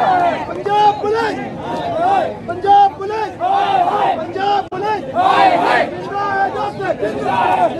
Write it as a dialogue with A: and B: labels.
A: Punjab police Punjab police Punjab police ਹਾਏ ਹਾਏ ਜਿੰਦਾਬਾਦ